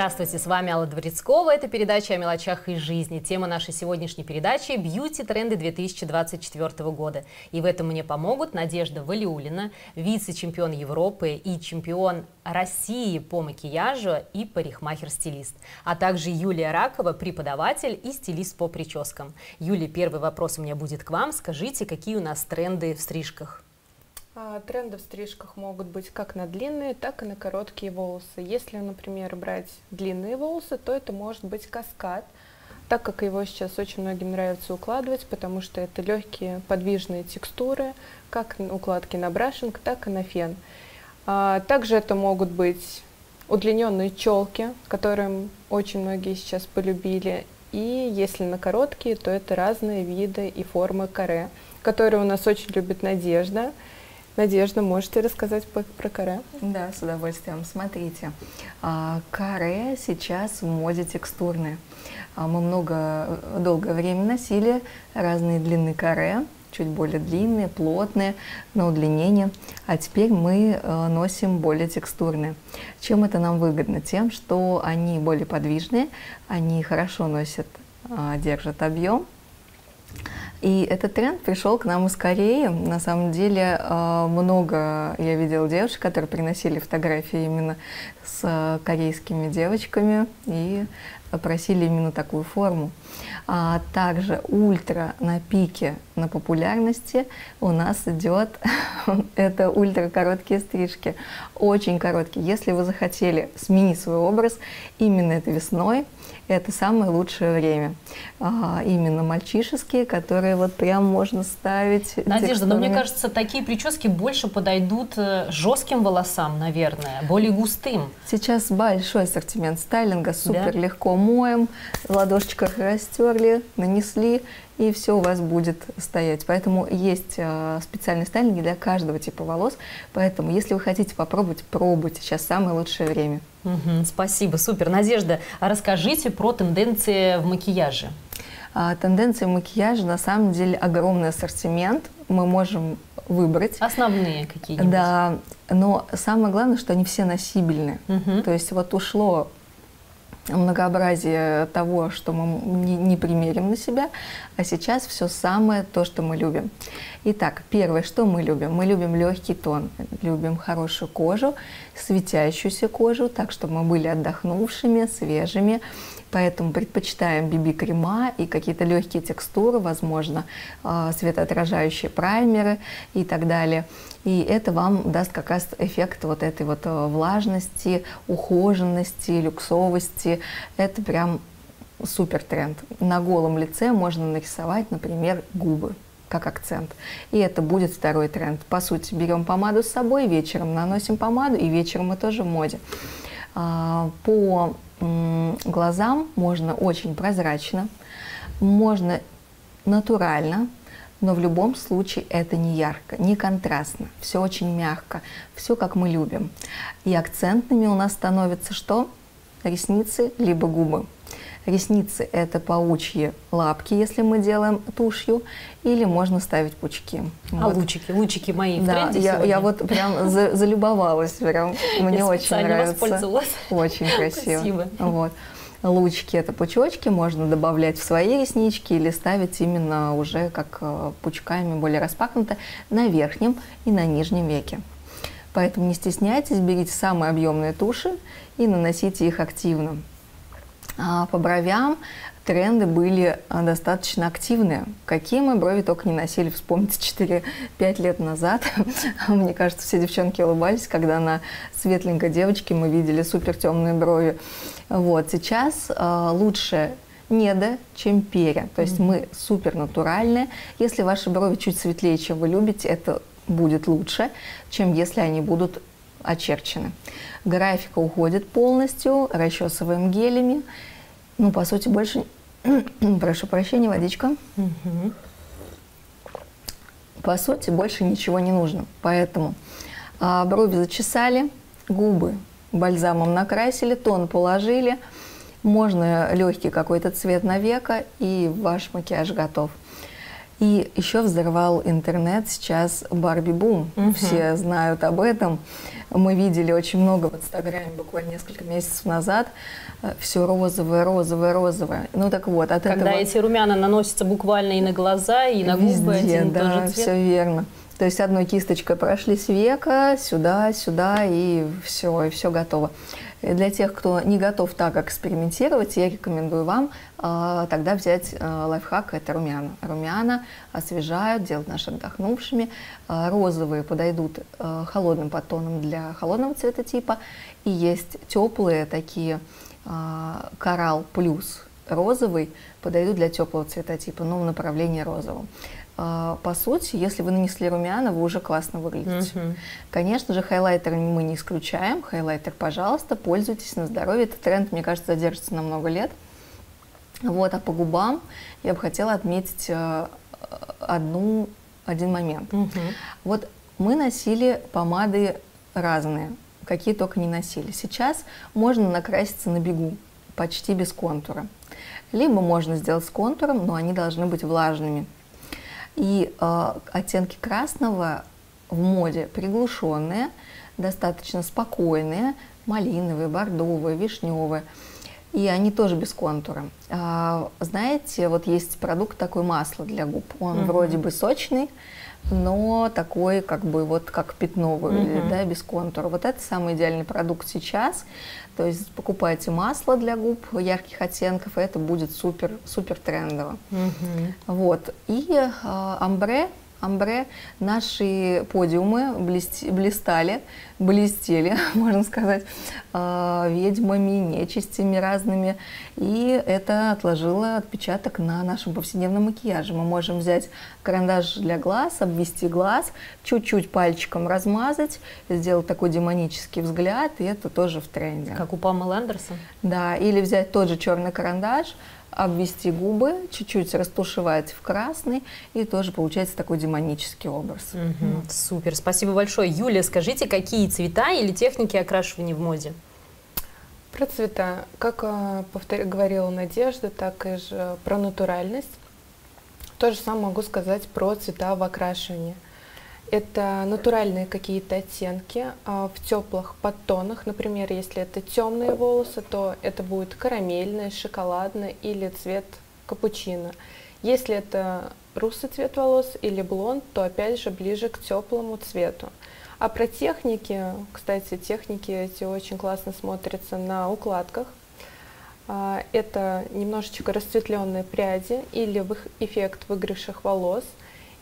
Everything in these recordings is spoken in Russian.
Здравствуйте, с вами Алла Дворецкова. Это передача о мелочах из жизни. Тема нашей сегодняшней передачи – бьюти-тренды 2024 года. И в этом мне помогут Надежда Валиулина, вице-чемпион Европы и чемпион России по макияжу и парикмахер-стилист, а также Юлия Ракова, преподаватель и стилист по прическам. Юлия, первый вопрос у меня будет к вам. Скажите, какие у нас тренды в стрижках? А, тренды в стрижках могут быть как на длинные, так и на короткие волосы. Если, например, брать длинные волосы, то это может быть каскад, так как его сейчас очень многим нравится укладывать, потому что это легкие подвижные текстуры, как укладки на брашинг, так и на фен. А, также это могут быть удлиненные челки, которые очень многие сейчас полюбили. И если на короткие, то это разные виды и формы каре, которые у нас очень любит Надежда. Надежда, можете рассказать про каре? Да, с удовольствием. Смотрите, а, каре сейчас в моде текстурные. А, мы много, долгое время носили разные длины каре, чуть более длинные, плотные, на удлинение. А теперь мы э, носим более текстурные. Чем это нам выгодно? Тем, что они более подвижные, они хорошо носят, а, держат объем, и этот тренд пришел к нам из Кореи. На самом деле э, много я видела девушек, которые приносили фотографии именно с э, корейскими девочками и просили именно такую форму. А также ультра на пике на популярности у нас идет это ультра короткие стрижки. Очень короткие. Если вы захотели сменить свой образ именно этой весной, это самое лучшее время. А, именно мальчишеские, которые вот прям можно ставить. Надежда, но мне кажется, такие прически больше подойдут э, жестким волосам, наверное, более густым. Сейчас большой ассортимент стайлинга, супер да? легко моем, ладошечках растерли, нанесли, и все у вас будет стоять. Поэтому есть э, специальные стайлинги для каждого типа волос. Поэтому, если вы хотите попробовать, пробуйте. Сейчас самое лучшее время. Угу, спасибо, супер. Надежда, расскажите про тенденции в макияже. А, тенденции в макияже на самом деле огромный ассортимент. Мы можем выбрать. Основные какие-нибудь. Да, но самое главное, что они все носибельны. Угу. То есть вот ушло многообразие того, что мы не, не примерим на себя, а сейчас все самое то, что мы любим. Итак, первое, что мы любим? Мы любим легкий тон, любим хорошую кожу, светящуюся кожу, так, чтобы мы были отдохнувшими, свежими, поэтому предпочитаем BB-крема и какие-то легкие текстуры, возможно, а, светоотражающие праймеры и так далее. И это вам даст как раз эффект вот этой вот э, влажности, ухоженности, люксовости. Это прям супер тренд. На голом лице можно нарисовать, например, губы как акцент. И это будет второй тренд. По сути, берем помаду с собой, вечером наносим помаду, и вечером мы тоже в моде. А, по глазам можно очень прозрачно, можно натурально, но в любом случае это не ярко, не контрастно, все очень мягко, все как мы любим. И акцентными у нас становятся что? Ресницы либо губы. Ресницы – это паучьи лапки, если мы делаем тушью, или можно ставить пучки. А вот. лучики? Лучики мои да, в тренде я, я вот прям за, залюбовалась, прям мне я очень нравится. Очень красиво. Спасибо. Вот. Лучики – это пучочки, можно добавлять в свои реснички или ставить именно уже как э, пучками более распахнуто на верхнем и на нижнем веке. Поэтому не стесняйтесь, берите самые объемные туши и наносите их активно. А по бровям тренды были а, достаточно активные. Какие мы брови только не носили, вспомните 4-5 лет назад. Мне кажется, все девчонки улыбались, когда на светленькой девочке мы видели супер темные брови. Вот, сейчас э, лучше неда, чем перья. То есть mm-hmm. мы супер натуральные. Если ваши брови чуть светлее, чем вы любите, это будет лучше, чем если они будут очерчены. Графика уходит полностью, расчесываем гелями. Ну, по сути, больше... Прошу прощения, водичка. Угу. По сути, больше ничего не нужно. Поэтому а, брови зачесали, губы бальзамом накрасили, тон положили. Можно легкий какой-то цвет на века, и ваш макияж готов. И еще взорвал интернет сейчас Барби Бум. Угу. Все знают об этом. Мы видели очень много в Инстаграме буквально несколько месяцев назад. Э, Все розовое, розовое, розовое. Ну так вот, от Когда этого... эти румяна наносятся буквально и на глаза, и на Везде, губы один да, тот же цвет. все верно. То есть одной кисточкой прошли с века, сюда, сюда, и все, и все готово. И для тех, кто не готов так экспериментировать, я рекомендую вам э, тогда взять э, лайфхак, это румяна. Румяна освежают, делают нас отдохнувшими. Э, розовые подойдут э, холодным подтоном для холодного цветотипа. И есть теплые такие э, коралл плюс розовый подойдут для теплого цветотипа, но в направлении розового. А, По сути, если вы нанесли румяна, вы уже классно выглядите. Мгм. Конечно же, хайлайтер мы не исключаем. Хайлайтер, пожалуйста, пользуйтесь на здоровье. Этот тренд, мне кажется, задержится на много лет. Вот, а по губам я бы хотела отметить э, одну, один момент. Мгм. Вот мы носили помады разные, какие только не носили. Сейчас можно накраситься на бегу, почти без контура. Либо можно сделать с контуром, но они должны быть влажными. И э, оттенки красного в моде приглушенные, достаточно спокойные, малиновые, бордовые, вишневые. И они тоже без контура. А, знаете, вот есть продукт такой масло для губ. Он Мгм. вроде бы сочный, но такой как бы вот как пятно выглядит, Мгм. да, без контура. Вот это самый идеальный продукт сейчас. То есть покупайте масло для губ ярких оттенков, и это будет супер, супер трендово. Мгм. Вот. И э, амбре, амбре, наши подиумы блистали, блестели, можно сказать, э, ведьмами, нечистями разными. И это отложило отпечаток на нашем повседневном макияже. Мы можем взять карандаш для глаз, обвести глаз, чуть-чуть пальчиком размазать, сделать такой демонический взгляд, и это тоже в тренде. Как у Памелы Андерсон. Да, или взять тот же черный карандаш, обвести губы, чуть-чуть растушевать в красный, и тоже получается такой демонический образ. Мгм. Супер, спасибо большое. Юлия, скажите, какие цвета или техники окрашивания в моде? Про цвета, как э, повтор- говорила Надежда, так и же про натуральность. То же самое могу сказать про цвета в окрашивании. Это натуральные какие-то оттенки а, в теплых подтонах. Например, если это темные волосы, то это будет карамельный, шоколадный или цвет капучино. Если это русый цвет волос или блонд, то опять же ближе к теплому цвету. А про техники, кстати, техники эти очень классно смотрятся на укладках. А, Это немножечко расцветленные пряди или эффект выигравших волос.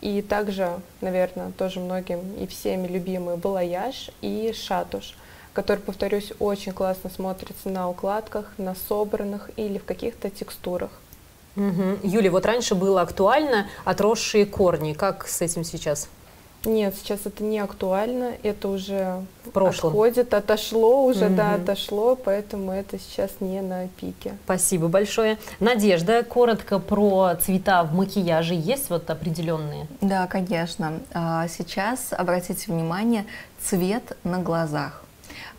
И также, наверное, тоже многим и всеми любимый балаяж и шатуш, который, повторюсь, очень классно смотрится на укладках, на собранных или в каких-то текстурах. Мгм. Юлия, вот раньше было актуально отросшие корни. Как с этим сейчас? Нет, сейчас это не актуально, это уже В прошлом. отходит, отошло уже, да, Мгм. отошло, поэтому это сейчас не на пике. Спасибо большое. Надежда, коротко про цвета в макияже. Есть вот определенные? Да, конечно. А, Сейчас обратите внимание, цвет на глазах.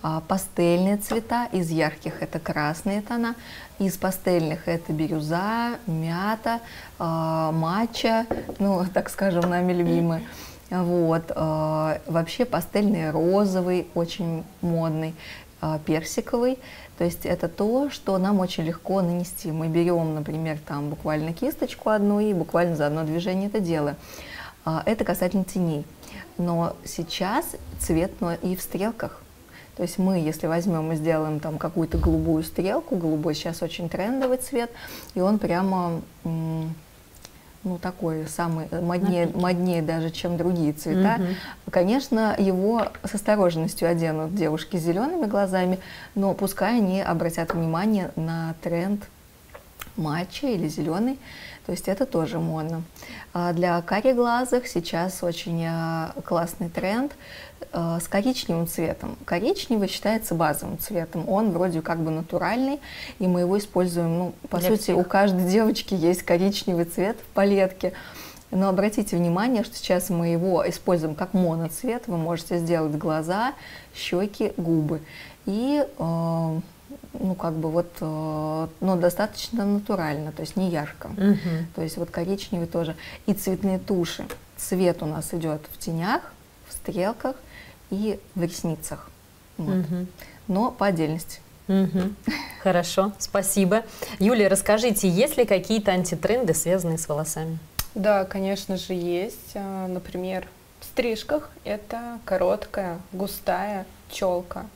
А, Пастельные цвета, из ярких это красные тона, из пастельных это бирюза, мята, а, матча, ну, так скажем, нами любимые. Вот. а, Вообще пастельный розовый, очень модный, а, персиковый. То есть это то, что нам очень легко нанести. Мы берем, например, там буквально кисточку одну и буквально за одно движение это делаем. А, Это касательно теней. Но сейчас цвет но и в стрелках. То есть мы, если возьмем и сделаем там какую-то голубую стрелку, голубой сейчас очень трендовый цвет, и он прямо ну, такой самый э, моднее, моднее даже, чем другие цвета. Мгм. Конечно, его с осторожностью оденут девушки с зелеными глазами, но пускай они обратят внимание на тренд матча или зеленый, то есть это тоже модно. А Для кареглазых сейчас очень а, классный тренд а, с коричневым цветом. Коричневый считается базовым цветом, он вроде как бы натуральный, и мы его используем, ну, по Для сути, всех. у каждой девочки есть коричневый цвет в палетке. Но обратите внимание, что сейчас мы его используем как моноцвет. Вы можете сделать глаза, щеки, губы. И э, ну, как бы вот, э, но достаточно натурально, то есть не ярко. Мгм. То есть вот коричневый тоже. И цветные туши. Цвет у нас идет в тенях, в стрелках и в ресницах. Вот. Мгм. Но по отдельности. Мгм. Хорошо, спасибо. Юлия, расскажите, есть ли какие-то антитренды, связанные с волосами? Да, конечно же, есть. А, Например, в стрижках это короткая, густая челка.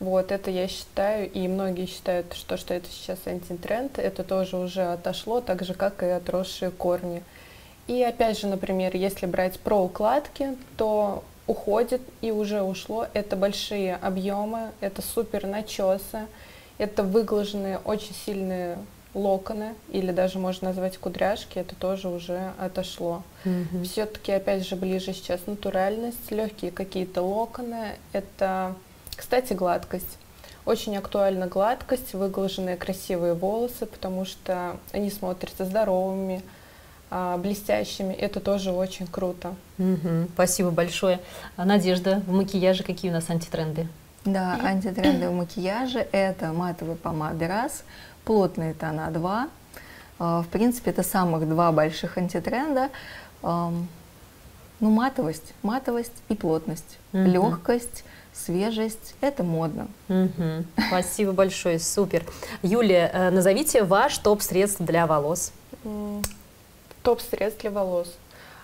Вот это я считаю, и многие считают, что, что это сейчас антитренд, это тоже уже отошло, так же, как и отросшие корни. И опять же, например, если брать про укладки, то уходит и уже ушло. Это большие объемы, это супер начесы, это выглаженные очень сильные локоны, или даже можно назвать кудряшки, это тоже уже отошло. Мгм. Все-таки, опять же, ближе сейчас натуральность, легкие какие-то локоны. Это, кстати, гладкость. Очень актуальна гладкость, выглаженные красивые волосы, потому что они смотрятся здоровыми, а, блестящими. Это тоже очень круто. Мгм. Спасибо большое. Надежда, в макияже какие у нас антитренды? Да, антитренды в макияже – это матовые помады раз, плотные тона два. А, В принципе, это самых два больших антитренда. Ну, матовость, матовость и плотность. Мгм. Легкость, свежесть – это модно. Мгм. Спасибо большое, супер. Юлия, э, назовите ваш топ средств для волос. М, Топ средств для волос.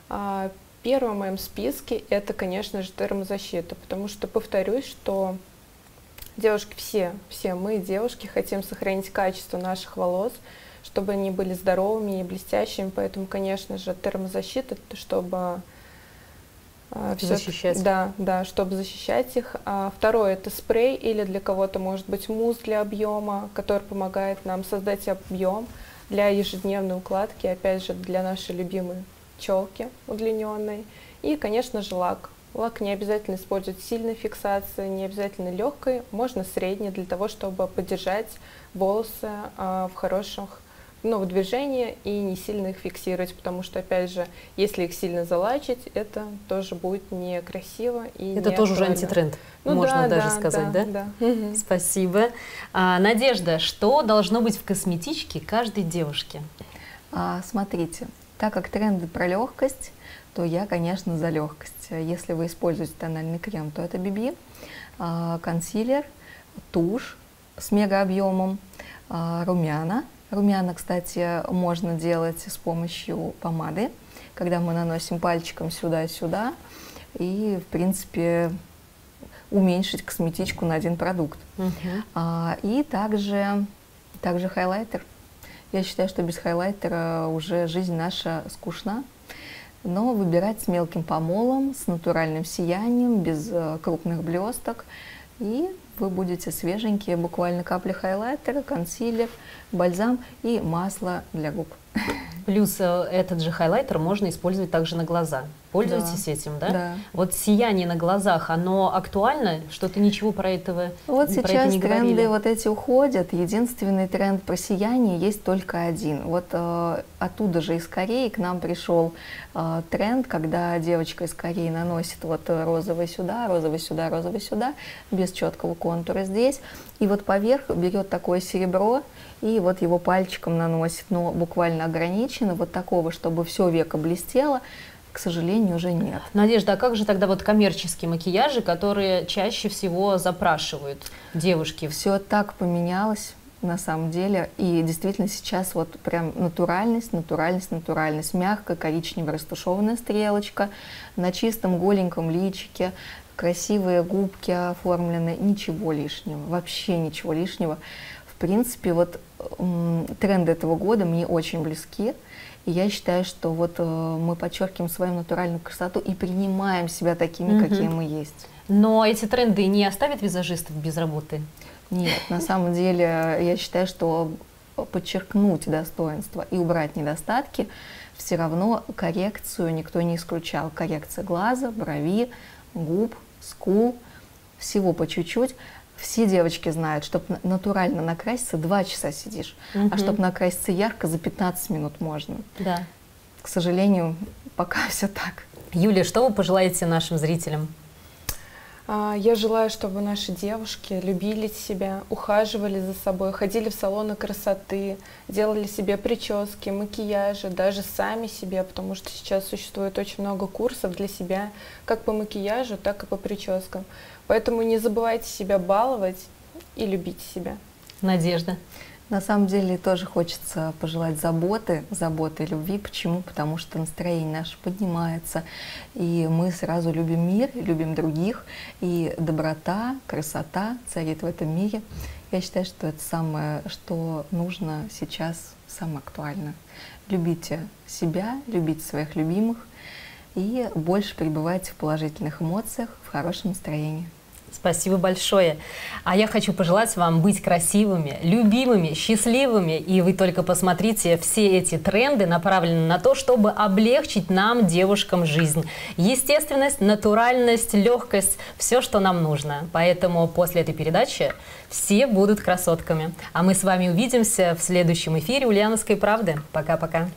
А, Первое в моем списке это, конечно же, термозащита, потому что повторюсь, что девушки все, все мы, девушки, хотим сохранить качество наших волос, чтобы они были здоровыми и блестящими, поэтому, конечно же, термозащита, это чтобы а, всё- Защищать. Да, да, чтобы защищать их. А второе это спрей или для кого-то может быть мусс для объема, который помогает нам создать объем для ежедневной укладки, опять же, для нашей любимой челки удлиненной. И, конечно же, лак. Лак не обязательно использовать сильной фиксации, не обязательно легкой, можно средней для того, чтобы поддержать волосы а, в хороших ну, в движении и не сильно их фиксировать, потому что, опять же, если их сильно залачить, это тоже будет некрасиво и Это тоже уже антитренд, Ну можно да, даже да, сказать, да? да? Мгм. Спасибо. А, Надежда, что должно быть в косметичке каждой девушки? А, смотрите, так как тренды про легкость, то я, конечно, за легкость. Если вы используете тональный крем, то это BB, а, консилер, тушь с мегаобъемом, а, румяна. Румяна, кстати, можно делать с помощью помады, когда мы наносим пальчиком сюда-сюда, и, в принципе, уменьшить косметичку на один продукт. Мгм. А, и также, также хайлайтер. Я считаю, что без хайлайтера уже жизнь наша скучна. Но выбирать с мелким помолом, с натуральным сиянием, без э, крупных блесток. И вы будете свеженькие, буквально капля хайлайтера, консилер, бальзам и масло для губ. Плюс э, этот же хайлайтер можно использовать также на глаза. Пользуетесь этим, да? Да. Вот сияние на глазах, оно актуально? Что-то ничего про этого Вот про это сейчас не тренды говорили? вот эти уходят. Единственный тренд про сияние есть только один. Вот э, оттуда же из Кореи к нам пришел э, тренд, когда девочка из Кореи наносит вот э, розовый сюда, розовый сюда, розовый сюда, без четкого контура здесь. И вот поверх берет такое серебро и вот его пальчиком наносит, но буквально ограниченно, вот такого, чтобы все веко блестело, к сожалению, уже нет. Надежда, а как же тогда вот коммерческие макияжи, которые чаще всего запрашивают девушки? Все так поменялось на самом деле. И действительно сейчас вот прям натуральность, натуральность, натуральность. Мягкая коричневая растушеванная стрелочка на чистом голеньком личике, красивые губки оформлены, ничего лишнего, вообще ничего лишнего. В принципе, вот тренды этого года мне очень близки. И я считаю, что вот э, мы подчеркиваем свою натуральную красоту и принимаем себя такими, Мгм. какие мы есть. Но эти тренды не оставят визажистов без работы? Нет, на самом деле я считаю, что подчеркнуть достоинства и убрать недостатки, все равно коррекцию никто не исключал. Коррекция глаза, брови, губ, скул, всего по чуть-чуть. Все девочки знают, чтобы натурально накраситься, два часа сидишь, Мгм. а чтобы накраситься ярко, за 15 минут можно. Да. К сожалению, пока все так. Юлия, что вы пожелаете нашим зрителям? А, я желаю, чтобы наши девушки любили себя, ухаживали за собой, ходили в салоны красоты, делали себе прически, макияжи, даже сами себе, потому что сейчас существует очень много курсов для себя, как по макияжу, так и по прическам. Поэтому не забывайте себя баловать и любить себя. Надежда. На самом деле тоже хочется пожелать заботы, заботы любви. Почему? Потому что настроение наше поднимается, и мы сразу любим мир, любим других, и доброта, красота царит в этом мире. Я считаю, что это самое, что нужно сейчас, самое актуальное. Любите себя, любите своих любимых и больше пребывайте в положительных эмоциях, в хорошем настроении. Спасибо большое. А я хочу пожелать вам быть красивыми, любимыми, счастливыми. И вы только посмотрите, все эти тренды направлены на то, чтобы облегчить нам, девушкам, жизнь. Естественность, натуральность, легкость – все, что нам нужно. Поэтому после этой передачи все будут красотками. А мы с вами увидимся в следующем эфире «Ульяновской правды». Пока-пока.